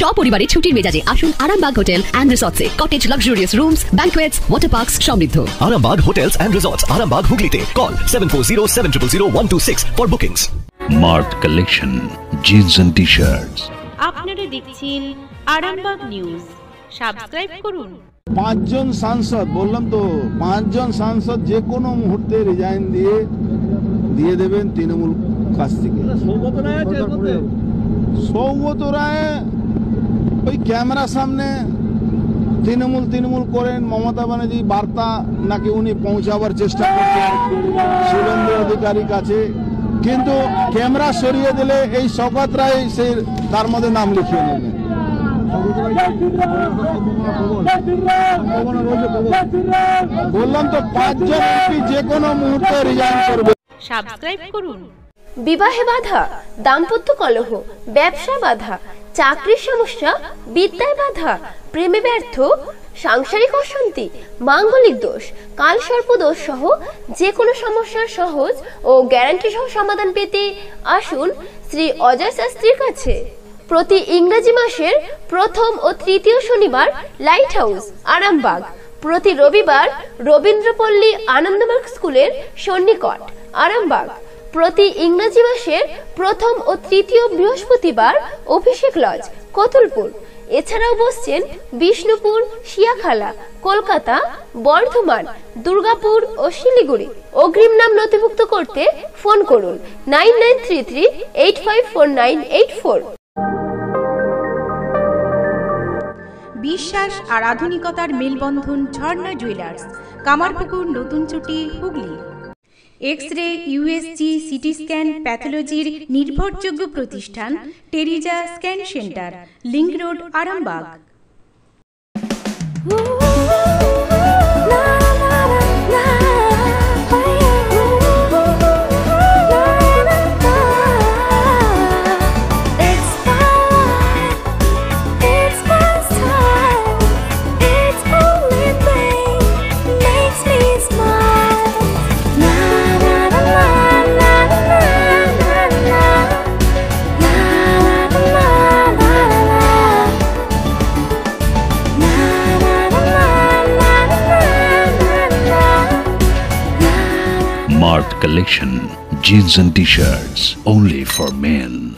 সপরিবারে ছুটির মেজাজে আসুন Arambagh hotel and রিসর্টসে cottage luxurious rooms banquets water parks সমৃদ্ধ। Arambag Hotels and Resorts, Arambag Hooghly Call 740 for bookings. Mart Collection, Jeans and T-shirts. আপনারা দেখছেন Arambagh news subscribe করুন। পাঁচজন সাংসদ বললাম তো পাঁচজন সাংসদ যে কোনো মুহূর্তে রিজাইন দিয়ে দিয়ে দেবেন তৃণমূল কাছ থেকে। সৌগত রায় সৌগত রায় ওই ক্যামেরার সামনে তৃণমূল তৃণমূল করেন মমতা ব্যানার্জি বার্তা নাকি উনি পৌঁছাবার চেষ্টা করছেন? শুভেন্দু অধিকারীর কাছে। কিন্তু ক্যামেরা সরিয়ে দিলে এই শকত রায় সে তার মধ্যে নাম লিখিয়ে নেবেন বললাম তো পাঁচজন এমপি যে কোনো মুহূর্তে রিজাইন করবে। সাবস্ক্রাইব করুন। বিবাহে বাধা দাম্পত্য কলহ ব্যবসা বাধা চাকরির সমস্যা, বিদ্যায় বাধা, প্রেমে ব্যর্থ, সাংসারিক অশান্তি, মাঙ্গলিক দোষ কালসর্প দোষ সহ যে কোনো সমস্যার সহজ ও গ্যারান্টি সহ সমাধান পেতে আসুন শ্রী অজয় শাস্ত্রীর কাছে। প্রতি ইংরেজি মাসের প্রথম ও তৃতীয় শনিবার লাইট হাউস আরামবাগ। প্রতি রবিবার রবীন্দ্রপল্লী আনন্দমার্গ স্কুলের সন্নিকট, আরামবাগ। প্রতি ইংরেজি মাসের প্রথম ও তৃতীয় বৃহস্পতিবার অভিষেক লজ, কতুলপুর। এছাড়াও বসছেন বিষ্ণুপুর, শিয়াখালা, কলকাতা, বর্ধমান, দুর্গাপুর ও শিলিগুড়ি। অগ্রিম নাম নথিভুক্ত করতে ফোন করুন nine nine three three eight five four nine eight four. বিশ্বাস আর আধুনিকতার মেলবন্ধন ঝর্ণা জুয়েলার্স, কামারপুকুর নতুন চুটি Hooghly. X ray USG CT scan প্যাথোলজির নির্ভরযোগ্য প্রতিষ্ঠান Teresa scan centre link road Arambag Mart Collection, Jeans and T-shirts, only for men.